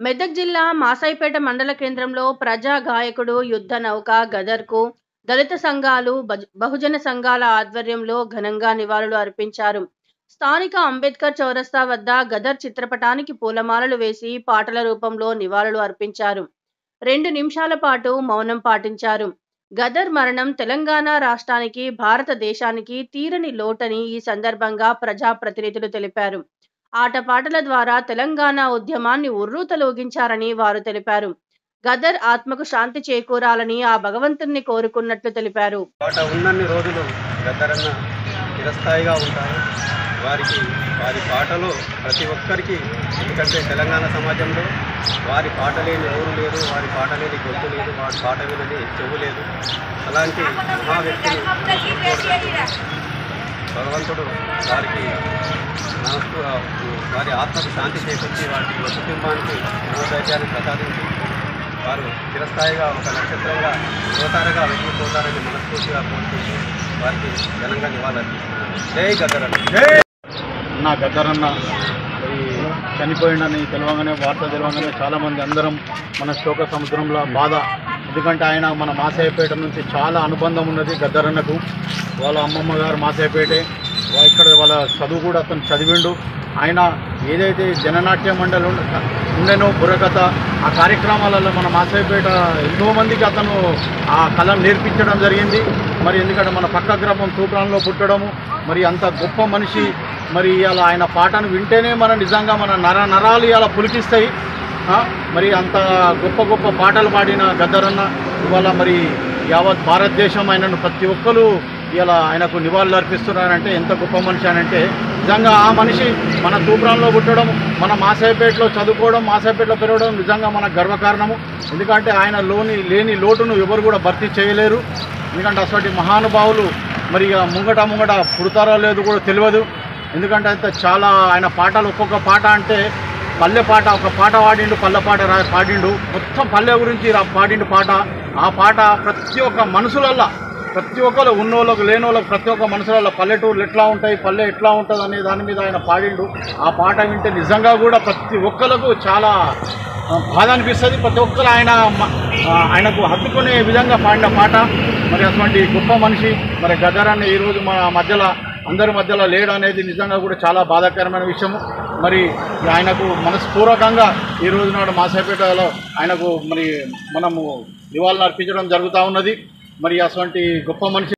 మెదక్ జిల్లా మాసాయిపేట మండల కేంద్రంలో ప్రజా గాయకుడు యుద్ధ నౌక గదర్కు దళిత సంఘాలు బహుజన సంఘాల ఆధ్వర్యంలో ఘనంగా నివాళులు అర్పించారు. స్థానిక అంబేద్కర్ చౌరస్తా వద్ద గదర్ చిత్రపటానికి పూలమాలలు వేసి పాటల రూపంలో నివాళులు అర్పించారు. రెండు నిమిషాల పాటు మౌనం పాటించారు. గదర్ మరణం తెలంగాణ రాష్ట్రానికి భారతదేశానికి తీరని లోటని ఈ సందర్భంగా ప్రజాప్రతినిధులు తెలిపారు. ఆటపాటల ద్వారా తెలంగాణ ఉద్యమాన్ని ఉర్రూతలూగించారని వారు తెలిపారు. గదర్ ఆత్మకు శాంతి చేకూరాలని ఆ భగవంతుణ్ణి కోరుకున్నట్లు తెలిపారు. పాట ఉన్నన్ని రోజులు గద్దరన్న చిరస్థాయిగా ఉంటారు. వారికి వారి పాటలో ప్రతి ఒక్కరికి ఎందుకంటే తెలంగాణ సమాజంలో వారి పాట లేని ఎవరు లేదు వారి పాట లేని గొంతు లేదు వారి పాట వినని చెవు లేదు. అలాంటి మహా వ్యక్తిని కోరుకోవడానికి భగవంతుడు వారికి మనస్సు వారి ఆత్మకు శాంతి చేకూర్చి వారి కుటుంబానికి మనోధైర్యాన్ని ప్రసాదించి వారు చిరస్థాయిగా ఒక నక్షత్రంగా యువతారగా వెళ్ళిపోతారని మనస్ఫూర్తిగా కోరుకుంటూ వారికి ఘనంగా నివాళులర్పిస్తున్నారు జై గద్దరన్న. నా గద్దరన్న చనిపోయిండని తెలవగానే వార్త తెలవగానే చాలామంది అందరం మన శోక సముద్రంలో బాధ. ఎందుకంటే ఆయన మన మాసాయపేట నుంచి చాలా అనుబంధం ఉన్నది గద్దరన్నకు. వాళ్ళ అమ్మమ్మ గారు మాసాయపేటే వా- ఇక్కడ వాళ్ళ చదువు కూడా అతను చదివిండు. ఆయన ఏదైతే జననాట్య మండలి ఉండ- ఉండెనో బుర్రకథ ఆ కార్యక్రమాలలో మన మాసేపేట ఎంతోమందికి అతను ఆ కళను నేర్పించడం జరిగింది. మరి ఎందుకంటే మన పక్క గ్రామం తూప్రాన్లో పుట్టడము మరి అంత గొప్ప మనిషి మరి ఇవాళ ఆయన పాటను వింటేనే మన నిజంగా మన నర నరాలు ఇవాళ పులికిస్తాయి. మరి అంత గొప్ప గొప్ప పాటలు పాడిన గద్దరన్న ఇవాళ మరి యావత్ భారతదేశం ఆయనను ప్రతి ఒక్కరు ఇలా ఆయనకు నివాళులు అర్పిస్తున్నారంటే ఎంత గొప్ప మనిషి అని అంటే నిజంగా ఆ మనిషి మన తూప్రాంలో పుట్టడం మన మాసాయిపేటలో చదువుకోవడం మాసాయిపేటలో పెరగడం నిజంగా మన గర్వకారణము. ఎందుకంటే ఆయన లోని లేని లోటును ఎవరు కూడా భర్తీ చేయలేరు. ఎందుకంటే అటువంటి మహానుభావులు మరి ఇక ముంగట ముంగట పుడతారో లేదో కూడా తెలియదు. ఎందుకంటే అంత చాలా ఆయన పాటలు ఒక్కొక్క పాట అంటే పల్లె పాట ఒక పాట పాడిండు పల్లె పాట రా పాడిండు. మొత్తం పల్లె గురించి పాడిండు పాట. ఆ పాట ప్రతి ఒక్క మనుషులల్లా ప్రతి ఒక్కరు ఉన్నోళ్ళకు లేనోళ్ళకు ప్రతి ఒక్క మనసులలో పల్లెటూర్లు ఎట్లా ఉంటాయి పల్లె ఎట్లా ఉంటుంది అనే దాని మీద ఆయన పాడిండు. ఆ పాట వింటే నిజంగా కూడా ప్రతి ఒక్కరికి చాలా బాధ అనిపిస్తుంది. ప్రతి ఒక్కరు ఆయన ఆయనకు హత్తుకునే విధంగా పాడిన పాట. మరి అటువంటి గొప్ప మనిషి మరి గదరాన్ని ఈరోజు మన మధ్యలో అందరి మధ్యలో లేడు అనేది నిజంగా కూడా చాలా బాధాకరమైన విషయము. మరి ఆయనకు మనస్పూర్వకంగా ఈ రోజు నాడు మాసాపేటలో ఆయనకు మరి మనము నివాళులు అర్పించడం జరుగుతూ ఉన్నది. మరి అటువంటి గొప్ప మనిషి